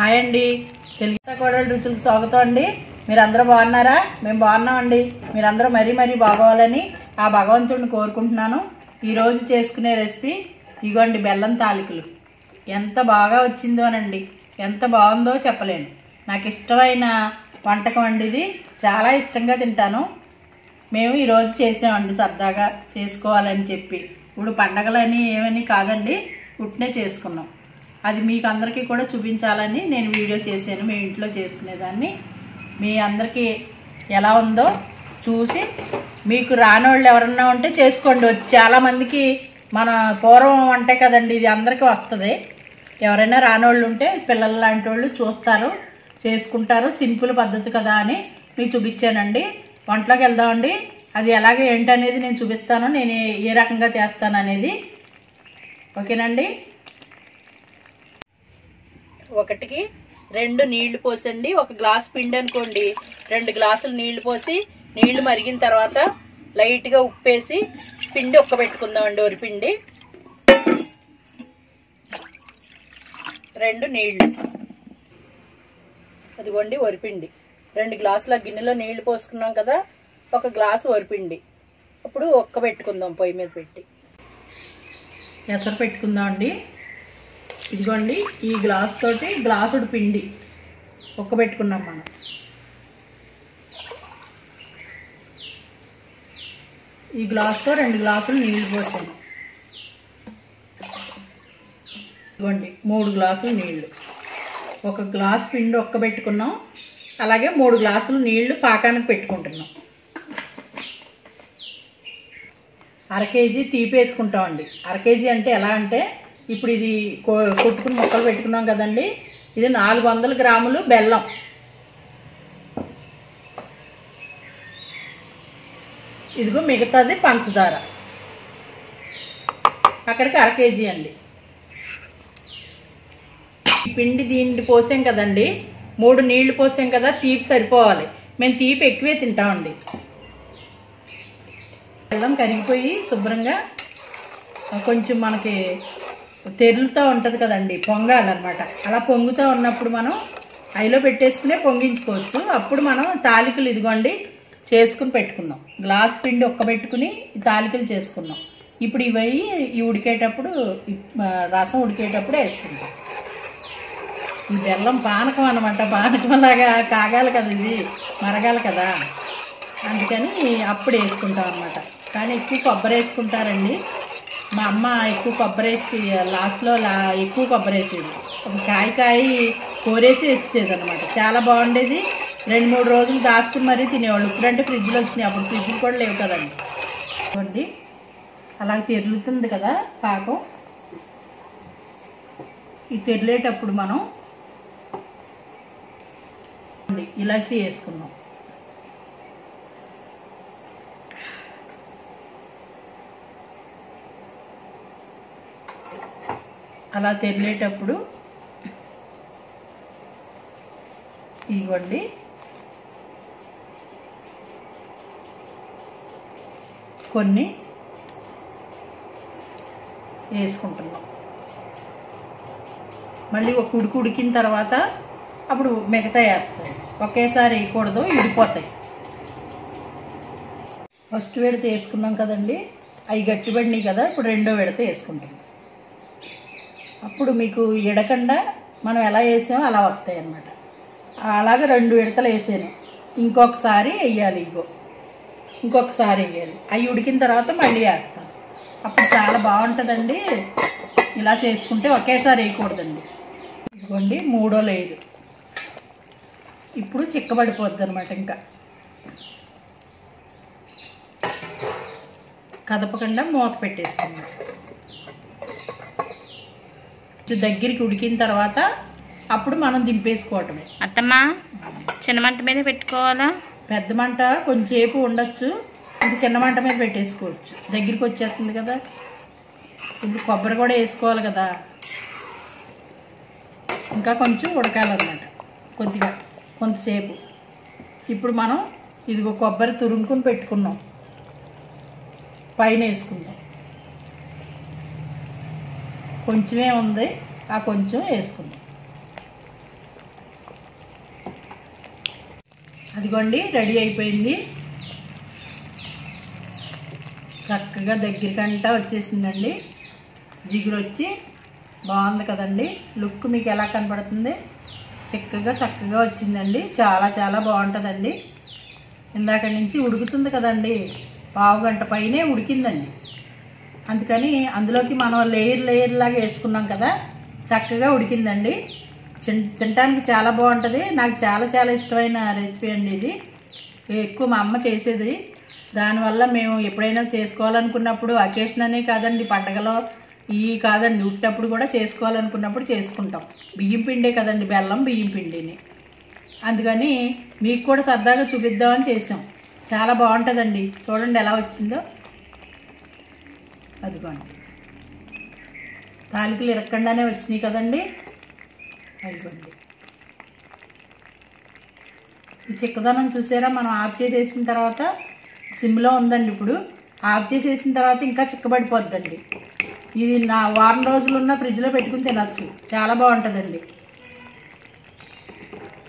Hi అండి. తెలుగు కూడా రుచులకు స్వాగతం అండి. మీరందరూ బాగున్నారా? మేము బాగున్నామండి మీరందరూ మరీ మరీ బాగోవాలని ఆ భగవంతుడిని కోరుకుంటున్నాను. ఈరోజు చేసుకునే రెసిపీ ఇగోండి బెల్లం తాలికలు. ఎంత బాగా వచ్చిందో అనండి. ఎంత బాగుందో చెప్పలేను. నాకు ఇష్టమైన వంటకం అండి ఇది. చాలా ఇష్టంగా తింటాను. మేము ఈరోజు చేసామండి సరదాగా. చేసుకోవాలని చెప్పి. ఇప్పుడు పండగలని ఏమని కాదండి. పుట్టినే చేసుకున్నాం. అది మీకు అందరికీ కూడా చూపించాలని నేను వీడియో చేశాను మీ ఇంట్లో చేసుకునేదాన్ని. మీ అందరికీ ఎలా ఉందో చూసి మీకు రానోళ్ళు ఎవరన్నా ఉంటే చేసుకోండి. చాలామందికి మన పూర్వం అంటే కదండి ఇది అందరికీ వస్తుంది. ఎవరైనా రానోళ్ళు ఉంటే పిల్లలు లాంటి వాళ్ళు చూస్తారు చేసుకుంటారు. సింపుల్ పద్ధతి కదా అని మీకు చూపించానండి. వంటలోకి వెళ్దామండి. అది ఎలాగే ఏంటనేది నేను చూపిస్తాను. నేను ఏ రకంగా చేస్తాను అనేది ఓకేనండి? ఒకటికి రెండు నీళ్ళు పోసండి. ఒక గ్లాస్ పిండి అనుకోండి. రెండు గ్లాసులు నీళ్ళు పోసి నీళ్ళు మరిగిన తర్వాత లైట్గా ఉప్పేసి పిండి ఉక్కబెట్టుకుందామండి వరిపిండి రెండు నీళ్ళు. అదిగోండి వరిపిండి రెండు గ్లాసుల గిన్నెలో నీళ్ళు పోసుకున్నాం కదా ఒక గ్లాసు వరిపిండి ఇప్పుడు ఒక్క పెట్టుకుందాం పొయ్యి మీద పెట్టి. ఎసరు పెట్టుకుందాం అండి ఇదిగోండి ఈ గ్లాస్ తోటి గ్లాసుడు పిండి ఒక్క పెట్టుకున్నాం మనం. ఈ గ్లాస్తో రెండు గ్లాసులు నీళ్ళు పోసాను ఇదిగోండి మూడు గ్లాసులు నీళ్ళు ఒక గ్లాస్ పిండి ఒక్క పెట్టుకున్నాం అలాగే మూడు గ్లాసులు నీళ్ళు పాకానికి పెట్టుకుంటున్నాం. అర కేజీ తీపి వేసుకుంటామండి. అర కేజీ అంటే ఎలా అంటే ఇప్పుడు ఇది కొ- కొట్టుకుని ముక్కలు పెట్టుకున్నాం కదండి. ఇది నాలుగు వందల గ్రాములు బెల్లం. ఇదిగో మిగతాది పంచదార. అక్కడికి అర కేజీ అండి. పిండి దీన్ని పోసాం కదండి. మూడు నీళ్ళు పోసాం కదా తీపి సరిపోవాలి. మేము తీపి ఎక్కువే తింటామండి. బెల్లం కరిగిపోయి శుభ్రంగా కొంచెం మనకి తెరులుతూ ఉంటుంది కదండి పొంగాలన్నమాట. అలా పొంగుతూ ఉన్నప్పుడు మనం ఐలో పెట్టేసుకునే పొంగించుకోవచ్చు. అప్పుడు మనం తాలికలు ఇదిగోండి చేసుకుని పెట్టుకుందాం. గ్లాస్ పిండి ఒక్కబెట్టుకుని తాలికలు చేసుకుందాం. ఇప్పుడు ఇవి ఈ ఉడికేటప్పుడు రసం ఉడికేటప్పుడు వేసుకుంటాం ఈ బెల్లం పానకం అనమాట పానకం లాగా కాగాలి కదా ఇది మరగాలి కదా. అందుకని అప్పుడు వేసుకుంటాం అనమాట కానీ ఎక్కువ కొబ్బరి వేసుకుంటారండి. మా అమ్మ ఎక్కువ కొబ్బరి వేసి లాస్ట్లో లా ఎక్కువ కొబ్బరి వేసేది. ఒక కాయ కాయ కోరేసి వేసేది అనమాట చాలా బాగుండేది. రెండు మూడు రోజులు దాచుకుని మరీ తినేవాళ్ళు. ఇప్పుడంటే ఫ్రిడ్జ్లో వచ్చినాయి. అప్పుడు ఫ్రిడ్జ్లు కూడా లేవు కదండి. చూడండి అలా తెరులుతుంది కదా పాకం. ఈ తెరిలేటప్పుడు మనం ఇలాచి వేసుకున్నాం అలా తెరిలేటప్పుడు ఇవ్వండి. కొన్ని వేసుకుంటున్నాం. మళ్ళీ ఒక ఉడికి ఉడికిన తర్వాత అప్పుడు మిగతా వేస్తాయి ఒకేసారి వేయకూడదు ఇడిపోతాయి ఫస్ట్ విడత వేసుకున్నాం కదండి. అవి గట్టిపడినాయి కదా ఇప్పుడు రెండో విడత వేసుకుంటాం. అప్పుడు మీకు ఎడకుండా మనం ఎలా వేసామో అలా వస్తాయి అన్నమాట. అలాగే రెండు విడతలు వేసాను. ఇంకొకసారి వేయాలి ఇగో. ఇంకొకసారి వేయాలి. అవి ఉడికిన తర్వాత మళ్ళీ వేస్తాను. అప్పుడు చాలా బాగుంటుందండి. ఇలా చేసుకుంటే ఒకేసారి వేయకూడదండి. ఇదిగోండి మూడో లేదు. ఇప్పుడు చిక్కబడిపోద్ది అనమాట ఇంకా. కదపకుండా మూత పెట్టేసుకుందాం. దగ్గరికి ఉడికిన తర్వాత అప్పుడు మనం దింపేసుకోవటమే. అత్తమ్మ చిన్న మంట మీద పెట్టుకోవాలా? పెద్ద మంట కొంచెంసేపు ఉండొచ్చు. ఇంక చిన్న మంట మీద పెట్టేసుకోవచ్చు. దగ్గరికి వచ్చేస్తుంది కదా. ఇప్పుడు కొబ్బరి కూడా వేసుకోవాలి కదా. ఇంకా కొంచెం ఉడకాలన్నమాట. కొద్దిగా కొంతసేపు. ఇప్పుడు మనం ఇదిగో కొబ్బరి తురుముకుని పెట్టుకున్నాం. పైన వేసుకుందాం. కొంచెమే ఉంది. ఆ కొంచెం వేసుకుందాం. అదిగోండి రెడీ అయిపోయింది. చక్కగా దగ్గరికంట వచ్చేసిందండి. జిగురు వచ్చి బాగుంది కదండి. లుక్ మీకు ఎలా కనపడుతుంది? చక్కగా చక్కగా వచ్చిందండి. చాలా చాలా బాగుంటుందండి. ఇందాక నుంచి ఉడుకుతుంది కదండి. పావు గంట పైనే ఉడికిందండి. అందుకని అందులోకి మనం లేయర్ లేయర్ లాగా వేసుకున్నాం కదా చక్కగా ఉడికిందండి. తినడానికి చాలా బాగుంటుంది. నాకు చాలా చాలా ఇష్టమైన రెసిపీ అండి ఇది. ఎక్కువ మా అమ్మ చేసేది. దానివల్ల మేము ఎప్పుడైనా చేసుకోవాలనుకున్నప్పుడు అకేషన్ అనే కాదండి పండగలో ఈ కాదండి ఉట్టప్పుడు కూడా చేసుకోవాలనుకున్నప్పుడు చేసుకుంటాం. బియ్యం పిండే కదండి బెల్లం బియ్యం పిండిని. అందుకని మీకు కూడా సరదాగా చూపిద్దామని చేసాం. చాలా బాగుంటుందండి. చూడండి ఎలా వచ్చిందో. అదిగోండి తాలికలు ఇరక్కుండానే వచ్చినాయి కదండి? అదిగోండి ఈ చిక్కదనం చూసారా? మనం ఆఫ్ చేసేసిన తర్వాత సిమ్లో ఉందండి ఇప్పుడు. ఆఫ్ చేసేసిన తర్వాత ఇంకా చిక్కబడిపోద్దండి. ఇది నా వారం రోజులున్న ఫ్రిడ్జ్లో పెట్టుకుని తినచ్చు. చాలా బాగుంటుందండి.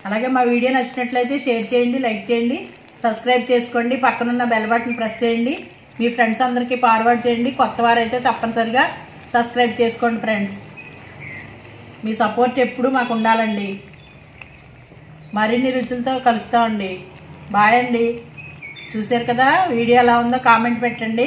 అలాగే మా వీడియో నచ్చినట్లయితే షేర్ చేయండి లైక్ చేయండి సబ్స్క్రైబ్ చేసుకోండి పక్కనున్న బెల్ బటన్ ప్రెస్ చేయండి. మీ ఫ్రెండ్స్ అందరికీ ఫార్వర్డ్ చేయండి. కొత్త వారైతే తప్పనిసరిగా సబ్స్క్రైబ్ చేసుకోండి ఫ్రెండ్స్ మీ సపోర్ట్ ఎప్పుడు మాకు ఉండాలండి. మరిన్ని రుచులతో కలుస్తామండి. బాయ్ అండి. చూశారు కదా వీడియో ఎలా ఉందో కామెంట్ పెట్టండి.